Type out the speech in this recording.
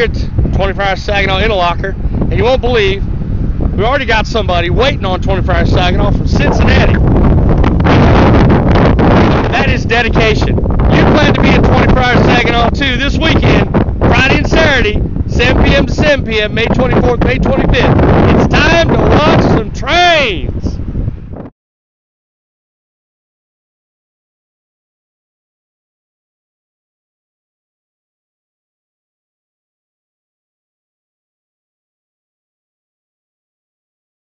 here 24 Hour Saginaw Interlocker, and you won't believe we already got somebody waiting on 24 Hour Saginaw from Cincinnati. That is dedication. You plan to be at 24 Hour Saginaw too this weekend, Friday and Saturday, 7 p.m. to 7 p.m., May 24th, May 25th. It's time